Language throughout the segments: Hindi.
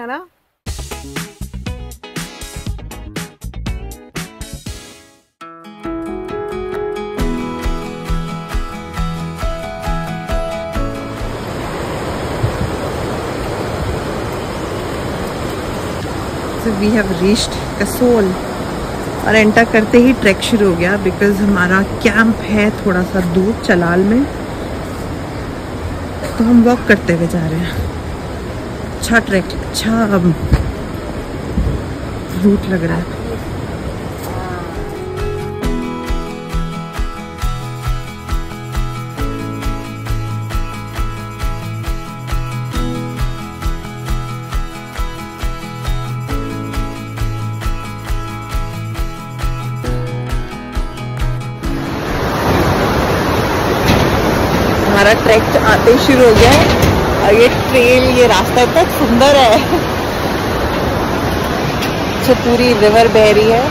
है ना? So we have reached Kasol और एंटर करते ही ट्रैक शुरू हो गया बिकॉज़ हमारा कैंप है थोड़ा सा दूर, चलाल में। तो हम वॉक करते हुए जा रहे हैं। अच्छा ट्रैक अच्छा रूट लग रहा है। हमारा ट्रैक आते शुरू हो गया है। और ये ट्रेन ये रास्ता इतना सुंदर है। अच्छा पूरी रिवर बह रही है।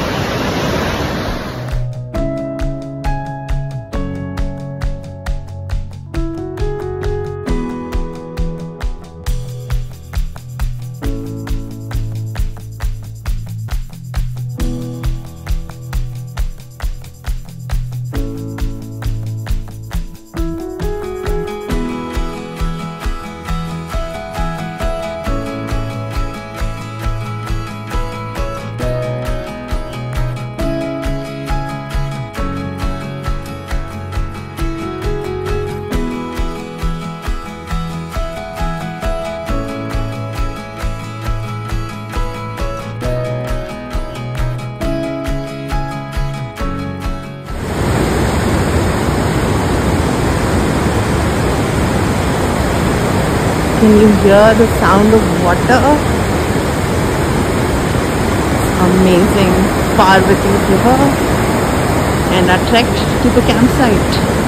Hear the sound of water? Amazing. Parvati River and our trek to the campsite.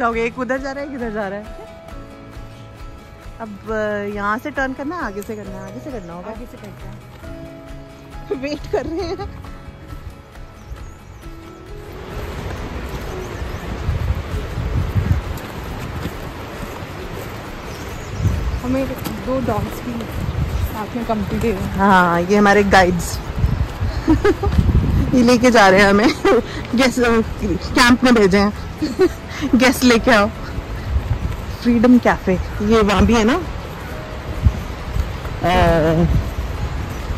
जाओगे? एक उधर जा रहा है किधर जा रहा है। अब यहाँ से टर्न करना है आगे से करना है आगे से करना होगा। आगे से करना वेट कर रहे हैं। हमें दो डॉग्स भी साथ में कंप्लीट है। हाँ ये हमारे गाइड्स ये लेके जा रहे हैं हमें। गेस्ट कैंप में भेजे हैं। गेस्ट लेके आओ। फ्रीडम कैफ़े ये वहाँ भी है ना?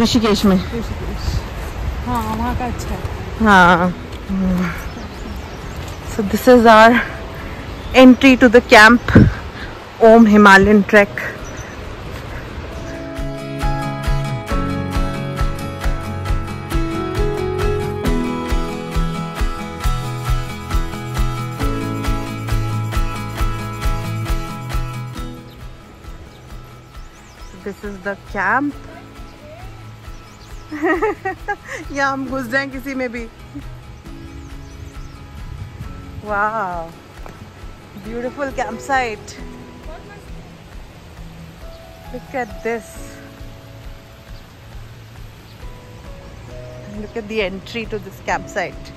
ऋषिकेश में। हाँ, हाँ। So this is our entry to the camp Om Himalayan trek this is the camp या हम घुस जाएं किसी में भी वाह beautiful camp site Look at this. Look at the entry to this campsite.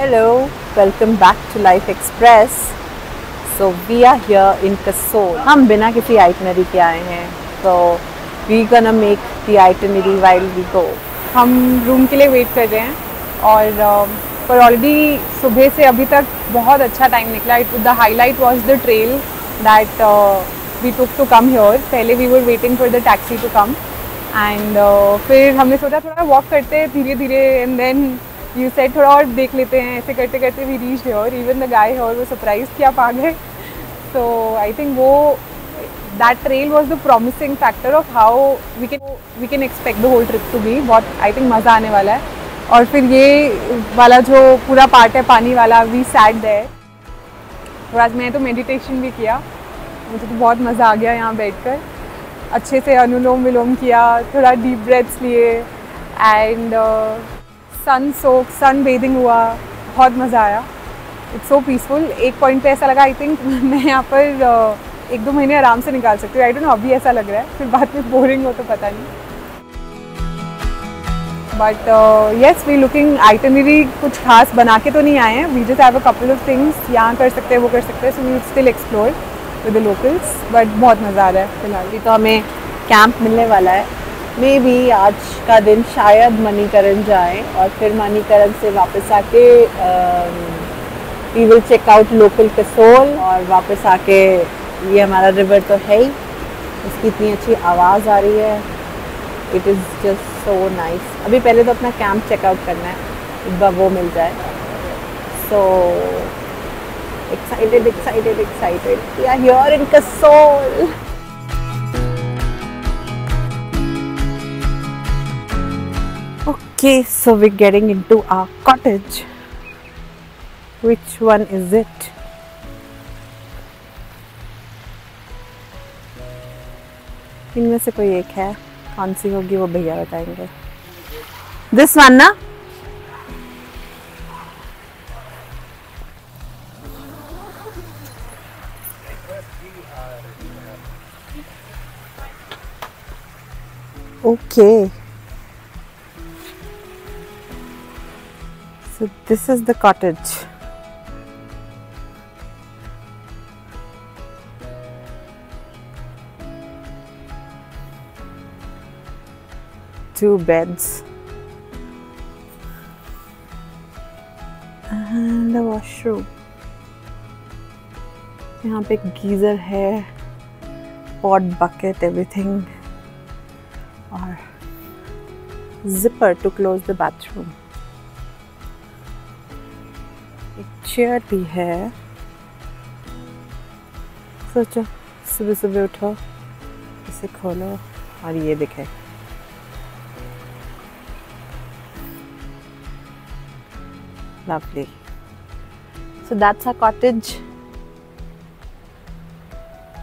Hello, welcome back to Life Express. So we are here in Kasol. हम बिना किसी आइटनरी के आए हैं. So we gonna make the itinerary while we go. हम रूम के लिए वेट कर रहे हैं और um, पर ऑलरेडी सुबह से अभी तक बहुत अच्छा टाइम निकला it the highlight was the trail that we took to come here पहले we were waiting for the taxi to come and फिर हमने सोचा थोड़ा वॉक करते धीरे धीरे एंड देन यू सेट थोड़ा और देख लेते हैं, ऐसे करते करते वी रीच है और इवन द गाय है और वो सरप्राइज़ कि आप आ गए। सो आई थिंक वो that trail was the promising factor of how we can, we can expect the whole trip to be बहुत आई थिंक मज़ा आने वाला है। और फिर ये वाला जो पूरा पार्ट है, पानी वाला वी सैट देयर और आज मैंने तो मेडिटेशन भी किया। मुझे तो बहुत मज़ा आ गया यहाँ बैठकर। अच्छे से अनुलोम विलोम किया, थोड़ा डीप ब्रेथ्स लिए। And sun soak sun bathing हुआ बहुत मज़ा आया। इट्स सो पीसफुल एक पॉइंट पे ऐसा लगा आई थिंक मैं यहाँ पर uh, एक दो महीने आराम से निकाल सकती हूँ। आई डोंट नो अभी ऐसा लग रहा है। फिर बाद में बोरिंग हो तो पता नहीं। But yes we looking itinerary कुछ खास बना के तो नहीं आए हैं। We just have a couple of things यहाँ कर सकते हैं वो कर सकते हैं। So we still explore with the locals but बहुत मज़ा आ रहा है फ़िलहाल। तो हमें कैंप मिलने वाला है। मे भी आज का दिन शायद मणिकरण जाए और फिर मणिकरण से वापस आके we will check out local Kasol और वापस आके ये हमारा रिवर तो है ही। इसकी इतनी अच्छी आवाज़ आ रही है। It is just so nice अभी पहले तो अपना कैंप चेकआउट करना है बार वो मिल जाए। So excited excited excited we are here in Kasol Okay, so we're getting into our cottage. Which one is it? इनमें से कोई एक है कौन सी होगी वो भैया बताएंगे दिस वन ना okay this is the cottage two beds and a washroom यहाँ पे गीज़र है पॉट बकेट एवरीथिंग और zipper to close the bathroom एक चेयर भी है। सोचो सुबह सुबह उठो, इसे खोलो और ये दिखे। Lovely so that's our cottage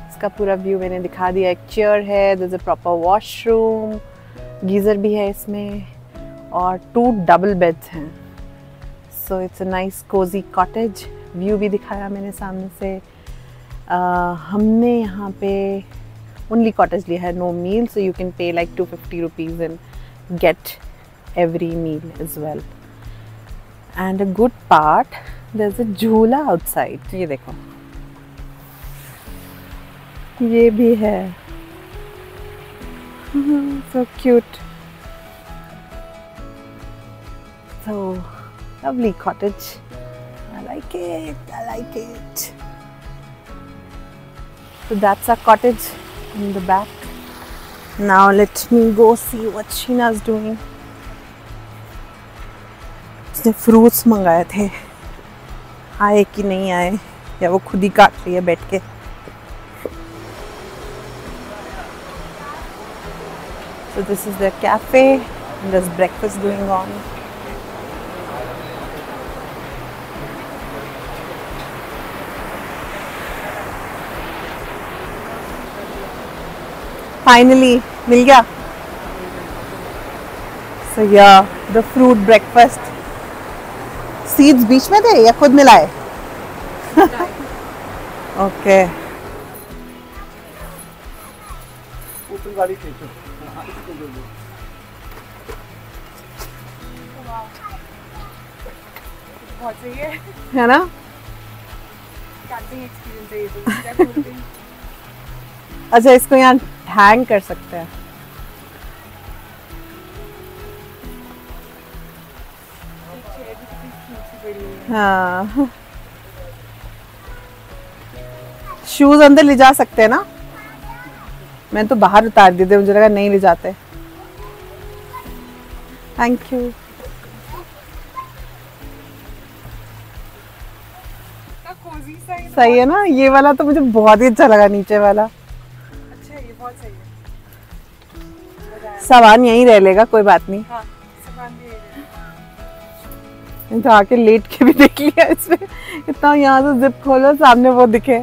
इसका पूरा व्यू मैंने दिखा दिया। एक चेयर है there a proper washroom geyser भी है इसमें। और टू डबल बेड्स हैं। So it's a nice cosy cottage view भी दिखाया मैंने सामने से। Uh, हमने यहाँ पे ओनली कॉटेज लिया है no meal so you can pay like two fifty rupees and get every meal as well and a good part is a झूला आउटसाइड ये देखो। ये भी है। सो cute so lovely cottage i like it i like it so that's our cottage in the back now let me go see what Sheena's doing उसने फ्रूट्स मंगाए थे आए कि नहीं आए या वो खुद ही काट रही है बैठ के So this is the cafe and there's breakfast going on. Finally मिल गया? सो या द फ्रूट ब्रेकफास्ट सीड्स बीच में थे या खुद मिलाए? ओके है ना? अच्छा इसको यहाँ हैंग कर सकते हैं। है। शूज़ अंदर ले जा सकते हैं ना? मैं तो बाहर उतार दिए थे मुझे लगा नहीं ले जाते। थैंक यू इतना cozy सा है, तो सही है ना? ये वाला तो मुझे बहुत ही अच्छा लगा नीचे वाला। बहुत सही है सामान यहीं रह लेगा कोई बात नहीं। हाँ सामान है। तो आके लेट के भी देख लिया इसमें। इतना यहाँ से जिप खोलो सामने वो दिखे।